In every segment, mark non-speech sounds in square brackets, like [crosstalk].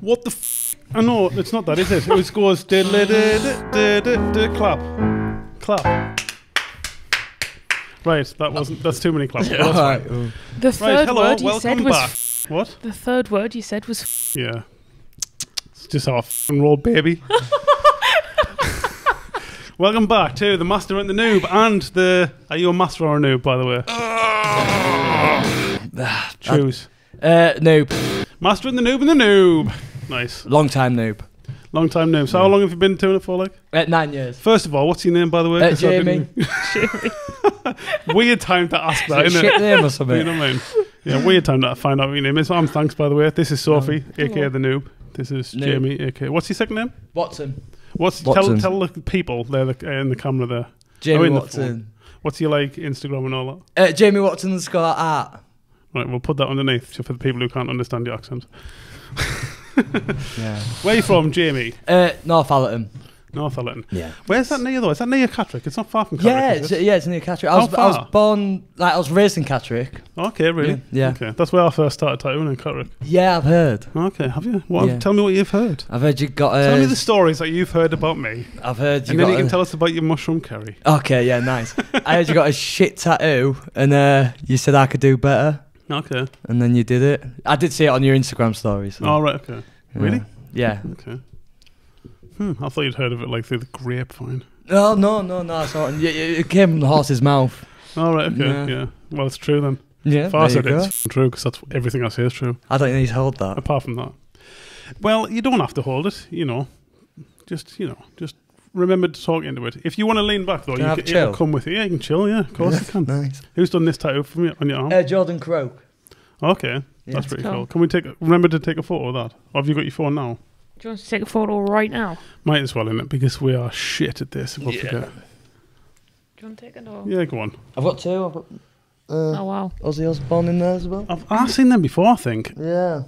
What the f? I know it's not that, is it? It was goes clap, [laughs] clap. Right, that wasn't. That's too many claps. but that's fine. Alright, The Right, third hello, word you said was back. f- What? the third word you said was f- Yeah. It's just our f***ing roll, baby. [laughs] Welcome back to the Master and the Noob and the. Are you a master or a noob, by the way? Choose. uh, nope. Master and the Noob and the Noob. Nice. Long time noob. Long time noob. So, how long have you been doing it for, like? Uh, nine years. First of all, what's your name, by the way? Uh, 'Cause I Jamie. didn't- [laughs] [laughs] Weird time to ask that, isn't shit it? name or [laughs] You something? know what I mean? Yeah, weird time to find out what your name is. I'm thanks, by the way. This is Sophie, aka Hello. the Noob. This is Noob. Jamie, aka. What's your second name? Watson. What's tell Watson. tell the people there the, uh, in the camera there. Jamie in the Watson. What's your like Instagram and all that? Uh, Jamie Watson underscore art. Right, we'll put that underneath so for the people who can't understand your accent. Yeah. [laughs] Where are you from, Jamie? Uh, North Allerton. Northallerton. Yeah. Where's that near though? Is that near Catterick? It's not far from Catterick. Yeah, is it's, it? yeah, it's near Catterick. I How was, I was born, like, I was raised in Catterick. Okay, really? Yeah. Okay, that's where I first started tattooing in Catterick. Yeah, I've heard. Okay, have you? What? Yeah. Tell me what you've heard. I've heard you got. Uh, Tell me the stories that you've heard about me, I've heard you and got. then you can a- tell us about your mushroom curry. Okay, yeah, nice. I heard you got a shit tattoo, and uh, you said I could do better, Okay. and then you did it. I did see it on your Instagram stories. so, All right. Okay. yeah. really? Yeah. Okay. Hmm. I thought you'd heard of it like through the grapevine. Oh no, no, no. I saw it. Yeah, yeah, It came from the horse's mouth. All right. Okay. Yeah. Yeah. Well, it's true then. Yeah, Far there you said go. it's true because that's everything I say is true. I don't need to hold that. Apart from that, well, you don't have to hold it. You know, just you know, just remember to talk into it. If you want to lean back though, Can you have can, it'll chill? come with you. Yeah, you can chill. Yeah, of course you can. Nice. Who's done this tattoo for me on your arm? Uh, Jordan Croak. okay, Yeah. that's pretty Cool. cool. Can we take? Remember to take a photo of that. Or have you got your phone now? Do you want to take a photo right now? Might as well in it because we are shit at this. We'll Yeah. forget. Do you want to take it or? Yeah, go on. I've got two. I've got uh, Oh wow. Ozzy Osbourne in there as well. I've, I've seen them before. I think. Yeah.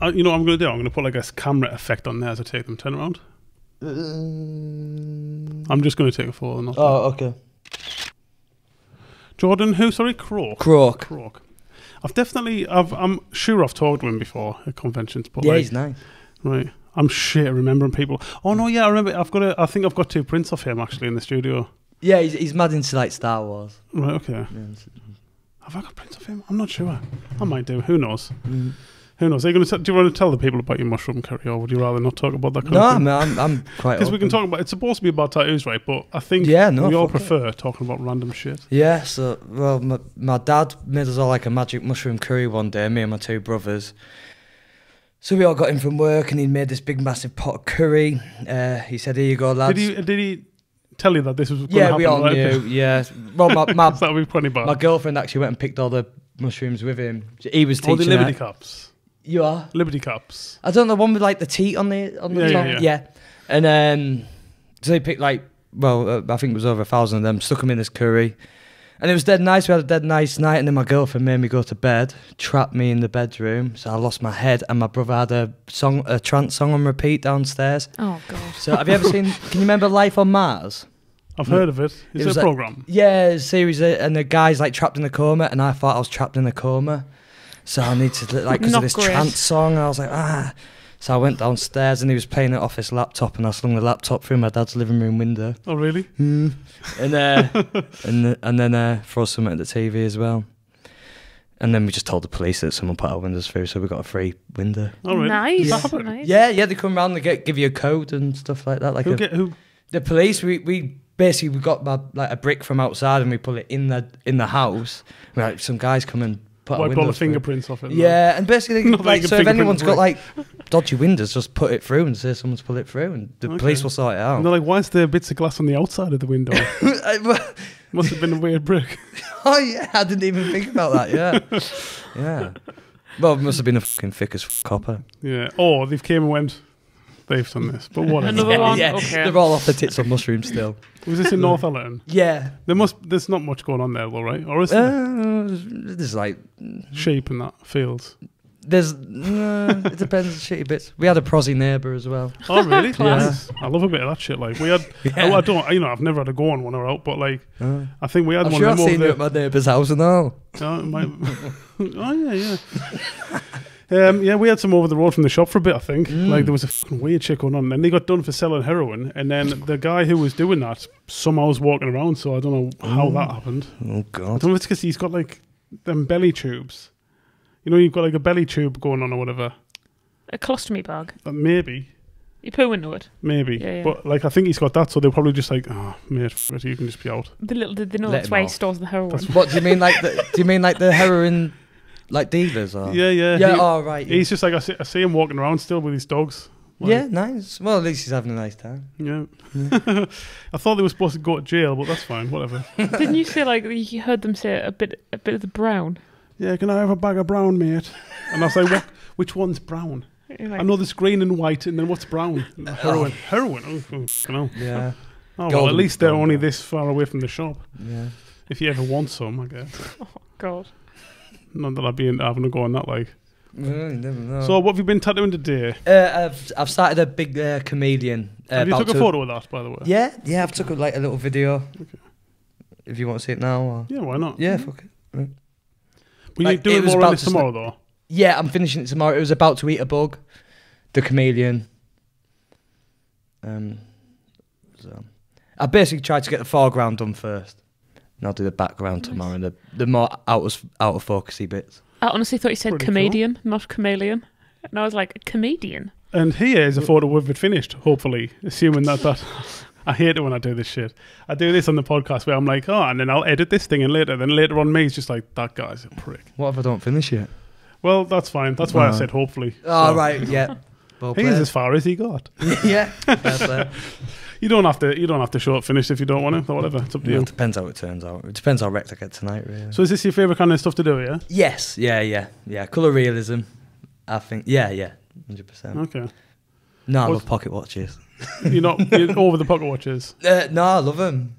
Uh, you know what I'm going to do? I'm going to put like a camera effect on there as I take them. Turn around. Um, I'm just going to take a photo. Not oh, okay. Jordan, who? Sorry, Croak. Croak. Croak. I've definitely, I've, I'm sure I've talked to him before at conventions, but Yeah, like, he's nice. right, I'm shit at remembering people. Oh no, yeah, I remember. I've got a, I think I've got two prints of him actually in the studio. Yeah, he's, he's mad into like Star Wars. Right, okay. Yeah, Have I got prints of him? I'm not sure. I might do. Who knows? mm. Who knows? Are you going to? Do you want to tell the people about your mushroom curry, or would you rather not talk about that? Kind No, of thing? I'm, I'm quite. Because we can talk about. It's supposed to be about tattoos, right? But I think Yeah, no, we all fuck it. prefer talking about random shit. Yeah, so well, my, my dad made us all like a magic mushroom curry one day, me and my two brothers. So we all got in from work, and he made this big, massive pot of curry. Uh, he said, "Here you go, lads." Did he? Did he tell you that this was? Yeah, happen, we all right? knew. [laughs] Yeah, well, my my, [laughs] that would be funny, but my girlfriend actually went and picked all the mushrooms with him. He was all the Liberty Caps. You are. Liberty Caps. I don't know the one with like the teat on the on the Yeah, yeah, top. yeah. And um, so they picked like well, uh, I think it was over a thousand of them. Stuck them in this curry, and it was dead nice. We had a dead nice night, and then my girlfriend made me go to bed, trapped me in the bedroom, so I lost my head. And my brother had a song, a trance song on repeat downstairs. Oh god. So have you ever seen? [laughs] Can you remember Life on Mars? I've heard of it. It Is it, was a like- program? Yeah, a series, and the guy's like trapped in a coma, and I thought I was trapped in a coma. So I need to like because of this great. trance song. And I was like ah. So I went downstairs, and he was playing it off his laptop, and I slung the laptop through my dad's living room window. Oh, really? Hmm. And uh, [laughs] and the- and then uh, throw something at the TV as well. And then we just told the police that someone put our windows through, so we got a free window. Oh, really? Nice. Does that happen? Nice. Yeah, yeah, they come round and get give you a code and stuff like that. Like Who a, get who? the police, we, we basically we got my, like a brick from outside and we put it in the in the house. Like some guys come and put Wipe all the through. fingerprints off it. Yeah, and basically, you like, [laughs] so if anyone's got like dodgy windows, just put it through and say someone's put it through, and the Okay. police will sort it out. And they're like, why is there bits of glass on the outside of the window? [laughs] [laughs] Must have been a weird brick. oh yeah, I didn't even think about that. Yeah, yeah. Well, it must have been a fucking thick as f- copper. Yeah. Or they've came and went. They've done this, but whatever. Another yeah, one? yeah. Okay. They're all off the tits on mushrooms still. Was this in North Northallerton? [laughs] Yeah. There must. There's not much going on there, though, right? Or is there Uh, there's like sheep in that fields? there's uh, it depends on [laughs] shitty bits. We had a prosy neighbour as well. Oh, really? [laughs] Class. Nice. I love a bit of that shit. Like we had. Yeah. I, I don't. You know, I've never had a go on when I were out, but like Uh, I think we had I'm one sure I've seen you at my neighbour's house and all. there. Oh, oh yeah, yeah. Um, yeah, we had some over the road from the shop for a bit. I think Mm. like there was a fucking weird shit going on, and then they got done for selling heroin, and then the guy who was doing that somehow was walking around. So I don't know how that happened. Oh god! I don't know if it's because he's got like them belly tubes. You know, you've got like a belly tube going on or whatever. A colostomy bag. Uh, maybe, You poo into it. maybe. Yeah, yeah. But like, I think he's got that, so they're probably just like, oh, mate, f- it, you can just be out. The little did they know Let that's him where he stores the heroin. That's What do you mean like the do you mean like the heroin like dealers or Yeah, yeah. Yeah, he- oh right. Yeah. He's just like I see, I see him walking around still with his dogs. Like, yeah, nice. Well at least he's having a nice time. yeah. [laughs] I thought they were supposed to go to jail, but that's fine. Whatever. [laughs] [laughs] Didn't you say like you heard them say a bit a bit of the brown? Yeah, can I have a bag of brown, mate? And I was like, what? Which one's brown? You're like, I know there's green and white, and then what's brown? Heroin. Heroin. Oh, oh. Yeah. Oh, well, at least they're only brown. this far away from the shop. Yeah. If you ever want some, I guess. Oh God. Not that I'd be into having a go on that, like. You never know. So, what have you been tattooing today? uh, I've I've started a big uh, comedian. Uh, have you took a to- photo of that, by the way? Yeah, yeah. I've took a, like a little video. If you want to see it now, or Yeah, why not? yeah, fuck it. Were like, you do it was more on about this to tomorrow, though? Yeah, I'm finishing it tomorrow. It was about to eat a bug. The chameleon. Um, so I basically tried to get the foreground done first, and I'll do the background Nice. tomorrow. And the the more out of out of focusy bits. I honestly thought you said Pretty cool. comedian, not chameleon. And I was like, comedian? And here is a photo of it finished, hopefully, assuming that that. [laughs] I hate it when I do this shit. I do this on the podcast where I'm like, oh, and then I'll edit this thing and later. Then later on, me is just like, that guy's a prick. What if I don't finish yet? Well, that's fine. That's why I Uh, said hopefully. Oh So, right, yeah. [laughs] Well He's played. as far as he got. [laughs] yeah. [laughs] You don't have to. You don't have to show it finished if you don't want to. Or whatever. It's up to Yeah, you. it depends how it turns out. It depends how wrecked I get tonight, really. So, is this your favorite kind of stuff to do? Yeah. yes, yeah, yeah, yeah. Color realism. I think. Yeah, yeah. Hundred percent. Okay. No, I What's- love pocket watches. [laughs] You're not you're over the pocket watches. Uh, no, I love them.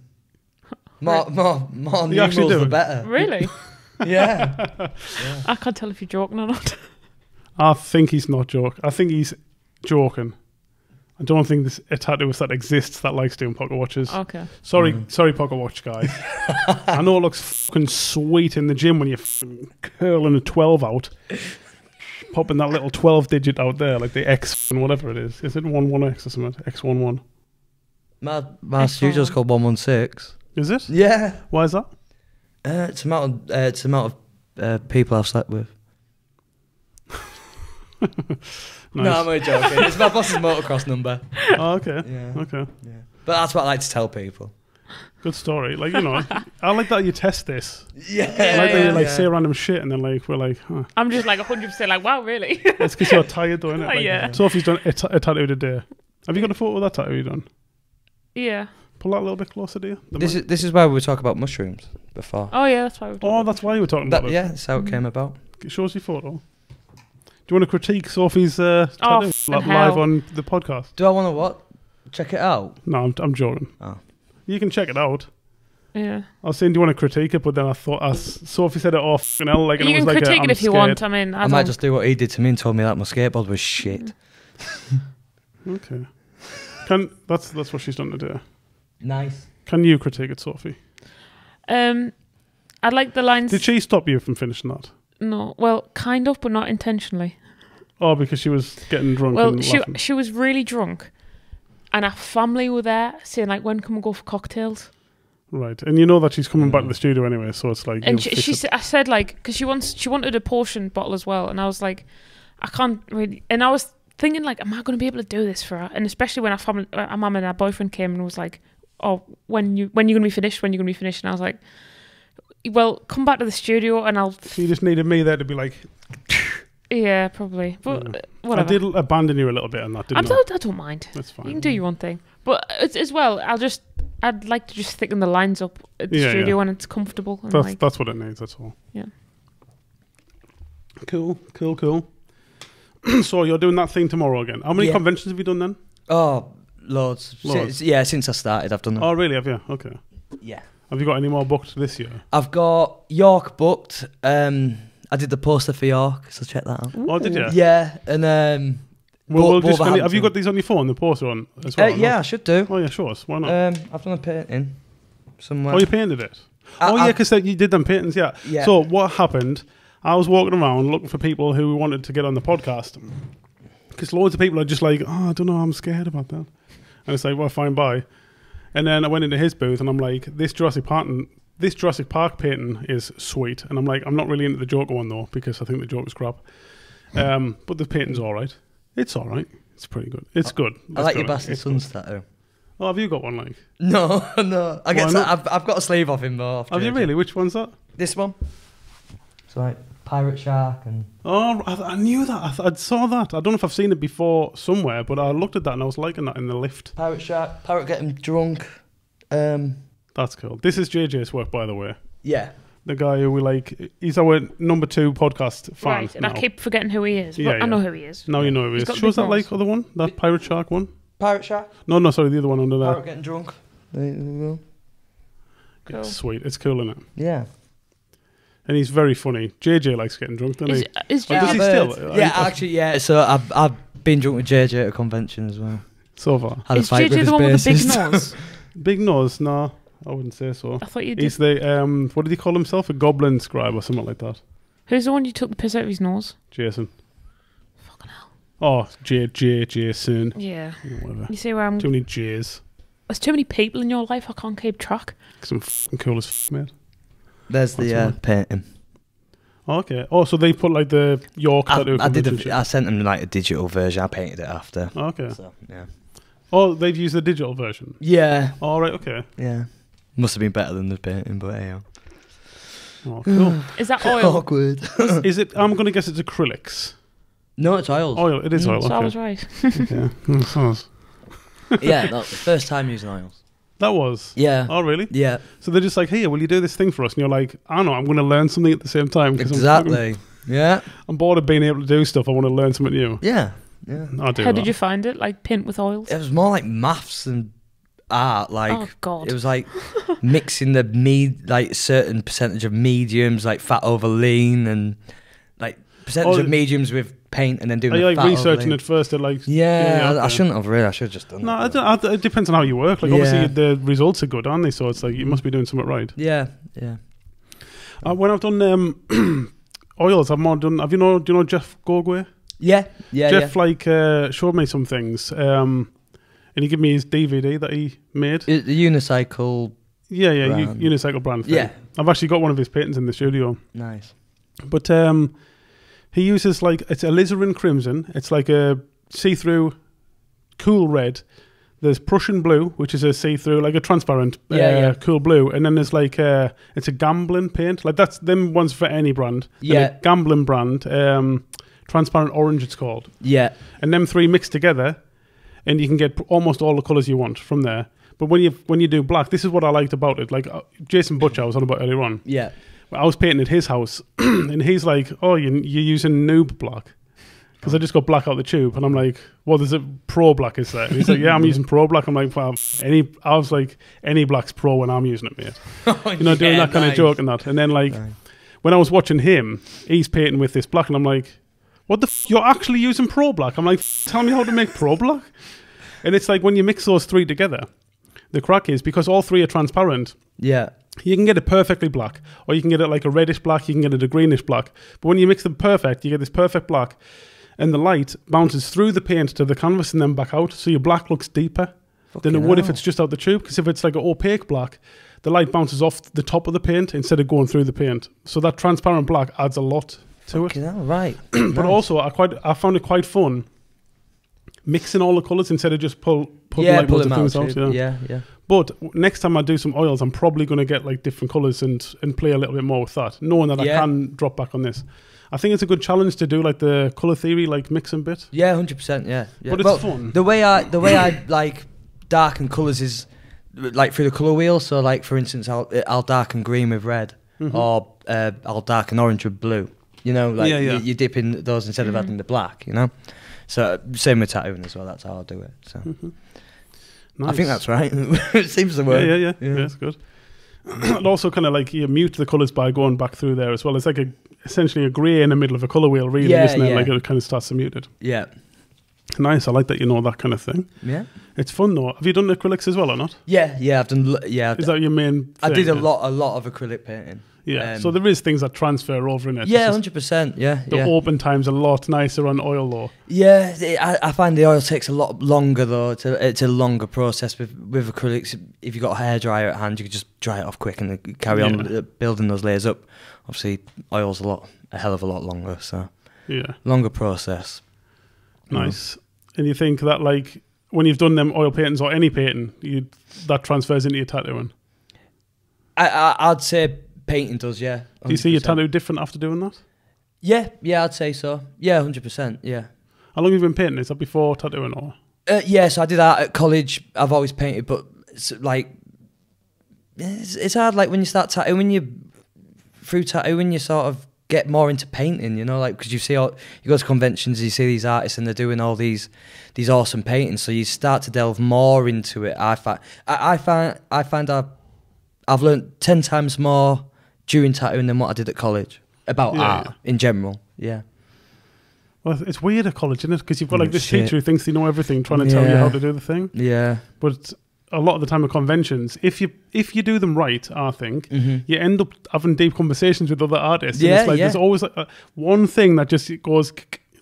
More, more, more You actually numerals do? the better. Really? Yeah. I can't tell if you're joking or not. I think he's not joking. I think he's joking. I don't think there's a tattooist that exists that likes doing pocket watches. Okay. Sorry, Mhm. sorry, pocket watch guy. [laughs] I know it looks fucking sweet in the gym when you're fucking curling a 12 out, popping that little 12 digit out there, like the X and whatever it is. Is it 11X or something? X11. My my Excellent. studio's called one one six. Is it? Yeah. Why is that? Uh, it's the amount of uh, it's amount of uh, people I've slept with. [laughs] Nice. No, I'm only joking. it's my boss's motocross number. [laughs] oh, okay. Yeah. Okay. yeah. But that's what I like to tell people. Good story. Like, you know, [laughs] I like that you test this. Yeah. I like that you yeah. like say random shit and then like we're like, huh. I'm just like 100% like, wow, really? It's because you're tired doing [laughs] it. Oh, Like, yeah. Sophie's done a, t- a tattoo today. Have you got a photo of that tattoo you done? yeah. Pull that a little bit closer, dear. The This mic. is this is why we were talking about mushrooms before. Oh, yeah, that's why we've done oh, it. that's why you were talking about That, it. yeah, that's how it came mm. about. Show us your photo. Do you want to critique Sophie's uh, Oh, tattoo f***ing li- hell. live on the podcast? Do I want to what? Check it out. No, I'm, I'm joking. Oh. You can check it out. Yeah. I was saying, do you want to critique it? But then I thought, I s Sophie said it off, you know, like, and you it can was like, critique a, it I'm if you scared. want. I mean, I, I, might don't- just do what he did to me and told me that my skateboard was shit. [laughs] Okay. Can that's that's what she's done today. Nice. Can you critique it, Sophie? Um, I like the lines. Did she stop you from finishing that? No, well, kind of, but not intentionally. Oh, because she was getting drunk Well, and she laughing. she was really drunk, and our family were there saying like, "When can we go for cocktails?" Right, and you know that she's coming back to Mm. the studio anyway, so it's like. And she, she it. said, I said like, because she wants she wanted a portion bottle as well, and I was like, I can't really. And I was thinking like, am I going to be able to do this for her? And especially when our family, uh, our mum and our boyfriend came and was like, "Oh, when you when you going to be finished? When you going to be finished?" And I was like, "Well, come back to the studio and I'll." So you just needed me there to be like, Yeah, probably, but Yeah. uh, whatever. I did abandon you a little bit on that, didn't I? don't, I don't mind. That's fine. You can do your own thing, but as, as well, I'll just I'd like to just thicken the lines up at the Yeah, studio yeah. when it's comfortable and That's like that's what it needs. That's all. Yeah. Cool, cool, cool. [clears throat] so you're doing that thing tomorrow again. How many Yeah. conventions have you done then? Oh, loads. Loads. Since, yeah, since I started, I've done them. Oh, really? Have you? Okay. Yeah. Have you got any more booked this year? I've got York booked. Um, I did the poster for York, so check that out. Oh, did you? Yeah, and um, Well, we'll just have you got these on your phone? The poster on as uh, well? no? yeah, I should do. Oh yeah, sure. Why not? Um, I've done a painting somewhere. oh, you painted it. I- oh yeah, because you did them paintings. Yeah. yeah. So what happened? I was walking around looking for people who wanted to get on the podcast because loads of people are just like, oh, I don't know, I'm scared about that. And it's like, well, fine, bye. And then I went into his booth and I'm like, this Jurassic Park, this Jurassic Park painting is sweet. And I'm like, I'm not really into the Joker one though because I think the Joker's crap. Um, but the painting's all right. It's all right. It's pretty good. It's good. I Let's like your honest. bastard It's good. son's tattoo. Oh, have you got one like? No, [laughs] no. I Why guess not? I've, I've got a sleeve off him though. off Have you really? Which one's that? This one. It's like pirate shark and Oh, I, I knew that. I, th- I saw that. I don't know if I've seen it before somewhere, but I looked at that and I was liking that in the lift. pirate shark. Pirate getting drunk. Um. That's cool. This is JJ's work, by the way. Yeah. The guy who we like. He's our number two podcast fan. Right, and now. I keep forgetting who he is. But Yeah, I know who he is. Now you know who he He's is. got Shows that like nose. other one, that pirate shark one. Pirate shark. No, no, sorry, the other one under there. Pirate getting drunk. There you go. Yeah, sweet. It's cool, isn't it? Yeah. And he's very funny. JJ likes getting drunk, doesn't Is, he? is Oh, does he still? uh, Yeah, I- actually, yeah. So I've I've been drunk with JJ at a convention as well. So far, Had is JJ the one with the big nose? [laughs] big nose. No, I wouldn't say so. I thought you did. He's the um. What did he call himself? A goblin scribe or something like that. Who's the one you took the piss out of his nose? Jason. Fucking hell. Oh, J J Jason. Yeah. Whatever. You see where I'm. Too many J's. There's too many people in your life. I can't keep track. Cause I'm fucking cool as f- mate. There's the uh, all. painting. Oh, okay. Oh, so they put like the York I, tattoo. I did. A, I sent them like a digital version. I painted it after. Oh, okay. So yeah. Oh, they've used the digital version. Yeah. All right. Okay. Yeah. Must have been better than the painting, but yeah. Oh, cool. [sighs] Is that oil? Awkward. [laughs] Is it? I'm gonna guess it's acrylics. no, it's oils. Oil. It is Mm, oil. so I Okay. was right. [laughs] yeah. So I was- yeah, that's the first time using oils. That was. Yeah. Oh, really? Yeah. So they're just like, hey, will you do this thing for us? And you're like, I don't know, I'm going to learn something at the same time. 'cause I'm Exactly. Yeah. I'm, bored of being able to do stuff. I want to learn something new. Yeah. Yeah. I'll do How that. did you find it? Like pint with oils? It was more like maths than art. Like oh God. it was like [laughs] mixing the med like certain percentage of mediums, like fat over lean, and like percentage Oh, of mediums with paint, and then doing Are you like researching it first? At like, Yeah, I, I shouldn't have really. I should have just done No, I don't, I, it depends on how you work. Like, obviously, the results are good, aren't they? So it's like you must be doing something right. Yeah, yeah. Uh, when I've done um, [clears throat] oils, I've more done. Have you know? Do you know Jeff Gorgway? Yeah, yeah, Jeff like uh, showed me some things, um, and he gave me his DVD that he made. yeah. The unicycle, yeah, yeah, u- unicycle brand. Thing. yeah. I've actually got one of his paintings in the studio. Nice. But um, he uses like it's alizarin crimson. It's like a see-through, cool red. There's Prussian blue, which is a see-through, like a transparent, Yeah, uh, yeah. cool blue, and then there's like uh it's a Gamblin paint. Like that's them ones for any brand. Yeah. Gamblin brand. Um, transparent orange, it's called. Yeah, And them three mixed together, and you can get almost all the colors you want from there. But when you when you do black, this is what I liked about it. Like uh, Jason Butcher, I was on about earlier on. yeah. I was painting at his house, [clears throat] and he's like, "Oh, you, you're using noob black." Because I just got black out the tube, and I'm like, "Well, there's a pro black, is there?" And he's like, "Yeah, I'm [laughs] using pro black." I'm like, "Well, any." I was like, "Any black's pro when I'm using it, mate." [laughs] Oh, you know, doing that kind of joke and that. And then like Nice. when I was watching him, he's painting with this black, and I'm like, "What the? F- you're actually using pro black?" I'm like, "Tell me how to make pro black." And it's like when you mix those three together, the crack is because all three are transparent. Yeah, You can get it perfectly black, or you can get it like a reddish black. You can get it a greenish black. But when you mix them perfect, you get this perfect black, and the light bounces through the paint to the canvas and then back out. So your black looks deeper than it Fucking would if it's just out the tube. Because if it's like an opaque black, the light bounces off the top of the paint instead of going through the paint. So that transparent black adds a lot to it. Hell, right. [clears throat] But Nice. also, I quite I found it quite fun mixing all the colours instead of just pull pulling yeah, like pull loads them of out. things out. yeah. yeah, yeah. But next time I do some oils, I'm probably going to get like different colours and and play a little bit more with that, knowing that Yeah. I can drop back on this. I think it's a good challenge to do like the colour theory, like mixing bit. Yeah, hundred percent. Yeah, yeah. But it's Well, fun. The way I the way I like darken colours is like through the colour wheel. So like for instance, I'll I'll darken green with red, Mhm. or uh, I'll darken orange with blue. You know, like Yeah, yeah. You, you dip in those instead of Mhm. adding the black. You know, so same with tattooing as well. That's how I'll do it. So Mhm. I think that's right. [laughs] it seems to yeah, work. yeah, yeah, Yeah. yeah. That's good. [clears throat] and also, kind of like you mute the colours by going back through there as well. It's like a essentially a grey in the middle of a colour wheel, really, Yeah, isn't it? yeah. Like it kind of starts to mute it. Yeah, Nice. I like that you know that kind of thing. yeah, It's fun though. Have you done acrylics as well or not? yeah, yeah. I've done. Yeah, Is that your main? I did a Yeah. lot, a lot of acrylic painting. Yeah. Um, so there is things that transfer over in it. Yeah, hundred percent. Yeah, The yeah. open time's a lot nicer on oil though. Yeah, I, I find the oil takes a lot longer though. It's a, it's a longer process with with acrylics. If you've got a hairdryer at hand, you can just dry it off quick and carry on Yeah. uh, building those layers up. Obviously, oil's a lot, a hell of a lot longer. So Yeah. longer process. Mm. Nice. And you think that like when you've done them oil paintings or any painting, you that transfers into your tattooing. I, I I'd say painting does. Yeah. Do you see your tattoo different after doing that? Yeah, yeah, I'd say so. Yeah, hundred percent. Yeah. How long have you been painting? Is that before tattooing or? Uh, yes, I did that at college. I've always painted, but it's like it's, it's hard. Like when you start tattooing, when you through tattooing, you sort of get more into painting. You know, like because you see all you go to conventions, you see these artists, and they're doing all these these awesome paintings. So you start to delve more into it. I find I, I find I find I've I've learned ten times more during tattooing than what I did at college about Yeah, art yeah. in general. Yeah. Well, it's weird at college, isn't it? Because you've got like this shit. teacher who thinks they know everything, trying to tell you how to do the thing. Yeah. But a lot of the time at conventions, if you if you do them right, I think hmm you end up having deep conversations with other artists. and Yeah, it's like yeah. there's always like, uh, one thing that just goes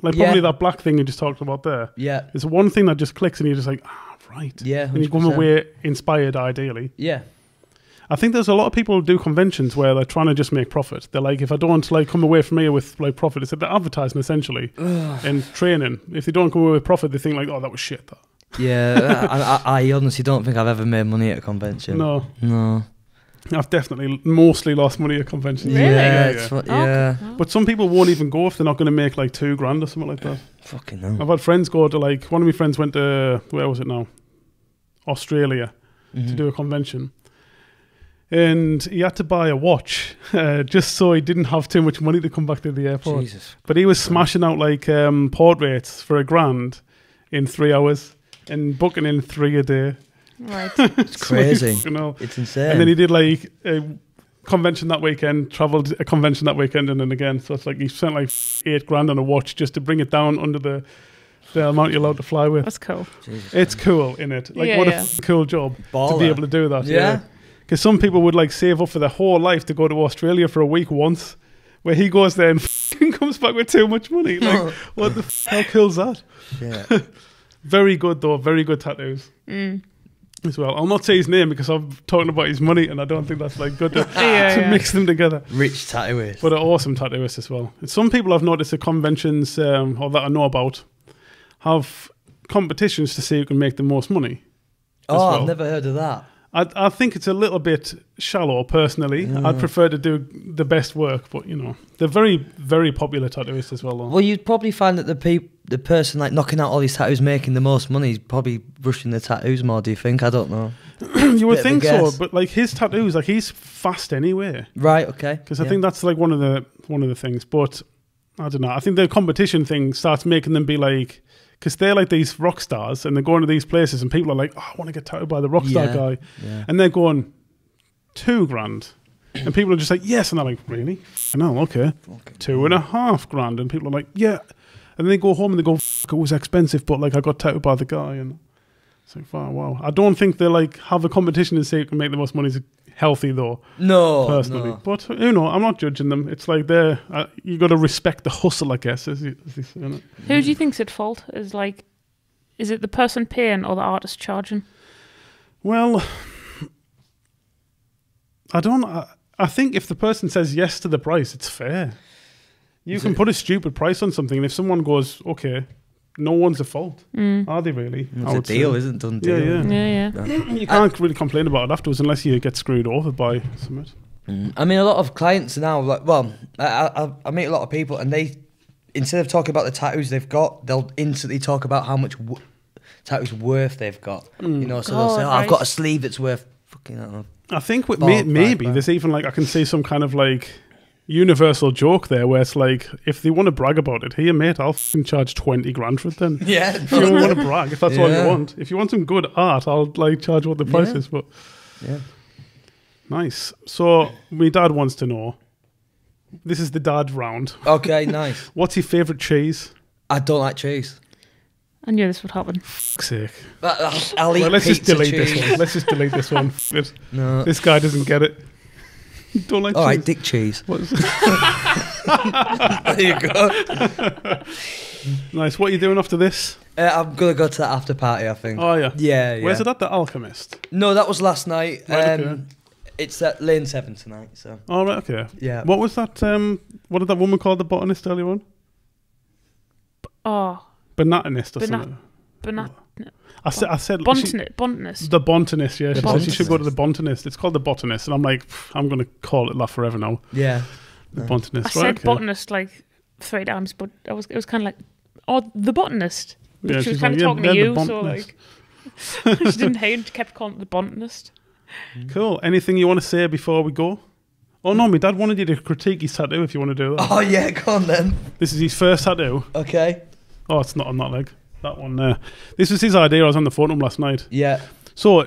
like Yeah. probably that black thing you just talked about there. Yeah. There's one thing that just clicks, and you're just like, ah, right. Yeah. And you come away inspired, ideally. Yeah. I think there's a lot of people who do conventions where they're trying to just make profit. They're like, if I don't like come away from here with like profit, it's like they're advertising essentially and training. If they don't come away with profit, they think like, oh, that was shit. That. Yeah, I, I, I honestly don't think I've ever made money at a convention. No, No. I've definitely mostly lost money at conventions. Really? Yeah, Yeah, it's yeah. fu- yeah. But some people won't even go if they're not going to make like two grand or something like that. Fucking hell. I've had friends go to like one of my friends went to where was it now? Australia to Mhm. do a convention. And he had to buy a watch uh, just so he didn't have too much money to come back to the airport. Jesus. But he was smashing out like um, portraits for a grand in three hours and booking in three a day. right. [laughs] It's crazy. you know. It's insane. And then he did like a convention that weekend, travelled a convention that weekend, and then again. So it's like he spent like eight grand on a watch just to bring it down under the the amount you're allowed to fly with. That's cool. Jesus. It's cool, in it? Like Yeah, what yeah. a f- cool job to be able to do that. Yeah. Because some people would like save up for their whole life to go to Australia for a week once, where he goes there and [laughs] f***ing comes back with too much money. Like, [laughs] what the f- how cool's that? Yeah. [laughs] Very good though, very good tattoos Mm. as well. I'll not say his name because I'm talking about his money, and I don't think that's like good to, Yeah, to yeah. mix them together. Rich tattooist. But an awesome tattooist as well. And some people I've noticed at conventions um, or that I know about have competitions to see who can make the most money. oh, well. I've never heard of that. I, I think it's a little bit shallow, personally. Yeah. I'd prefer to do the best work, but you know, they're very, very popular tattooists as well. Though. Well, you'd probably find that the peop- the person like knocking out all these tattoos, making the most money, is probably brushing the tattoos more. Do you think? I don't know. [clears throat] you would bit of a think so, but like his tattoos, like he's fast anyway. Right. Okay. Because yeah. I think that's like one of the one of the things. But I don't know. I think the competition thing starts making them be like, because they're like these rock stars, and they're going to these places, and people are like, "Oh, I want to get tattooed by the rock star Yeah. guy," Yeah. and they're going two grand, and people are just like, "Yes," and they're like, "Really? No, okay, two and a half grand," and people are like, "Yeah," and then they go home and they go, "It was expensive, but like I got tattooed by the guy," and it's like, "Wow, wow." I don't think they like have a competition and say who can make the most money. Is healthy though No. personally. no. But you know, I'm not judging them. It's like they're uh, you got to respect the hustle, I guess. As you, as you say, innit? Who do you think's at fault? Is like, is it the person paying or the artist charging? Well, I don't. I, I think if the person says yes to the price, it's fair. You Is can it- put a stupid price on something, and if someone goes, "Okay," no one's at fault, Mm. are they really? I It's a would say. deal, isn't it? Done Yeah, deal. yeah. Yeah, yeah. You can't really complain about it afterwards unless you get screwed over by something. Mm. I mean, a lot of clients now, like, well, I, I, I meet a lot of people, and they, instead of talking about the tattoos they've got, they'll instantly talk about how much w- tattoos worth they've got. Mm. You know, so they'll Oh, say, oh, I've got a sleeve that's worth fucking. I don't know. I think with may, maybe right, right. there's even like I can see some kind of like universal joke there where it's like if they want to brag about it, here mate, I'll f***ing charge twenty grand for it then. Yeah. [laughs] If you want to brag, if that's all you want, if you want some good art, I'll like charge what the price Yeah. is. But yeah. nice. So my dad wants to know. This is the dad round. Okay, [laughs] nice. What's your favourite cheese? I don't like cheese. I knew this would happen. Fuck's sake. I'll, uh, I'll eat Well, let's just delete cheese. this one. Let's just delete this one. [laughs] No. This guy doesn't get it. [laughs] Don't like All right, cheese. dick cheese. What's- [laughs] there you go. nice. What are you doing after this? Uh, I'm gonna go to that after party. I think. Oh yeah. yeah, yeah. Where's it at? The Alchemist. No, that was last night. Right, um, okay. It's at Lane Seven tonight. So All right. Okay. yeah. What was that? Um, what did that woman call the botanist earlier on? Oh, Botanist or Bana- something. but not I said. I said. she- bontanist. Bontanist. the botanist. Yeah. The She said she should go to the botanist. botanist. It's called the botanist, and I'm like, I'm gonna call it that forever now. Yeah. The No. botanist. I right, said okay. botanist like three times, but I was it was kind of like, oh, the botanist. But Yeah, she was she's kind of like, yeah, talking to you, so like [laughs] she didn't [laughs] hear. She kept calling it the botanist. Mm. Cool. Anything you want to say before we go? Oh no, my dad wanted you to critique his tattoo if you want to do that. Oh yeah, go on then. This is his first tattoo. Okay. Oh, it's not on that leg. That one there. This was his idea. I was on the forum last night. Yeah. So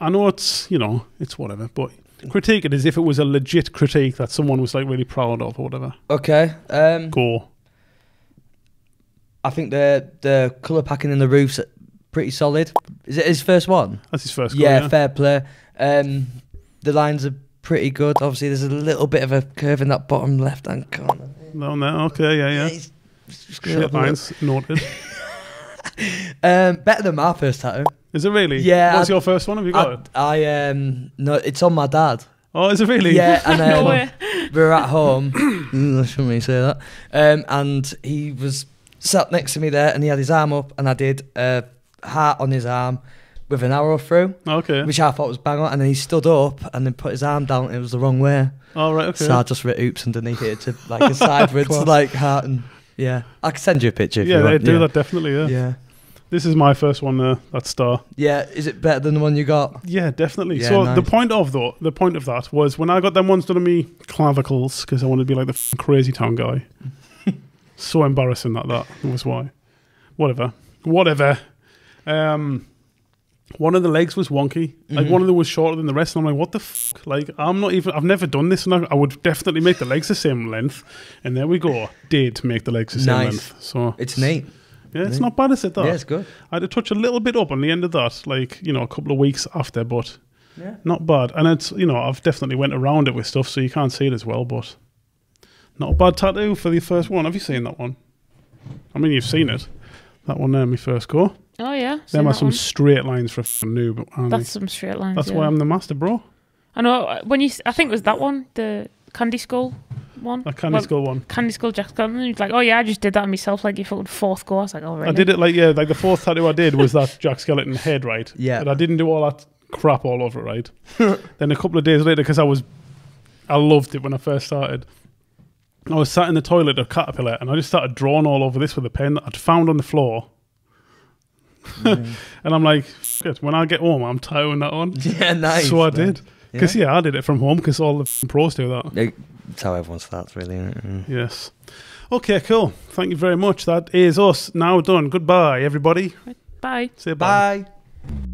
I know it's you know it's whatever, but critique it as if it was a legit critique that someone was like really proud of or whatever. Okay. Um, Go. I think the the color packing in the roof's pretty solid. Is it his first one? That's his first. Goal, yeah, yeah. fair play. Um, the lines are pretty good. Obviously, there's a little bit of a curve in that bottom left hand corner. No, no. Okay. Yeah. Yeah. Just Shit a little bit- lines noted. [laughs] [laughs] Um, better than my first tattoo. Is it really? Yeah, What's I- your first one? Have you got it? I, I um no, it's on my dad. Oh, is it really? Yeah, [laughs] and um, way. we were at home. I shouldn't really say that. Um, and he was sat next to me there, and he had his arm up, and I did a heart on his arm with an arrow through, Okay. which I thought was bang on. And then he stood up and then put his arm down, and it was the wrong way. All right. Okay. So I just wrote oops underneath it to like a [laughs] sideways Class. like heart and yeah. I can send you a picture if yeah, you they do yeah. that definitely. Yeah. Yeah. This is my first one. Uh, that star. Yeah. Is it better than the one you got? Yeah, definitely. Yeah, so the point of though, the point of that was when I got them ones done on me clavicles because I wanted to be like the f- crazy town guy. [laughs] so embarrassing that that was why. Whatever, whatever. Um, one of the legs was wonky. Like Mhm. one of them was shorter than the rest, and I'm like, what the fuck? Like I'm not even. I've never done this, and I, I would definitely make the legs the same length. And there we go. Did make the legs the same Nice. length. So It's neat. Yeah, it's neat. not bad, is it? That Yeah, it's good. I had to touch a little bit up on the end of that, like you know, a couple of weeks after, but Yeah. not bad. And it's you know, I've definitely went around it with stuff, so you can't see it as well. But not a bad tattoo for the first one. Have you seen that one? I mean, you've seen it. That one there, my first go. Oh yeah. seen Them are some one. straight lines for a f***ing noob. aren't they? That's some straight lines. That's yeah. why I'm the master, bro. I know uh, when you. I think it was that one, the Candy Skull one. That candy Well, skull one. Candy Skull Jack Skellington. He's like, oh yeah, I just did that myself. Like your fucking fourth go. I was like, oh really? I did it like yeah, like the fourth tattoo I did was that [laughs] Jack Skellington head, right? Yeah. But I didn't do all that crap all over it, right? [laughs] then a couple of days later, because I was, I loved it when I first started. I was sat in the toilet of Caterpillar, and I just started drawing all over this with a pen that I'd found on the floor. Mm. [laughs] And I'm like, "F- it, when I get home, I'm tattooing that on. [laughs] yeah, nice. so I man. did. Because yeah. I did it from home because all the f- pros do that. Yeah, That's how everyone starts, really. Isn't it? Mm. Yes. Okay, cool. Thank you very much. That is us now done. Goodbye, everybody. Bye. Say bye. Bye.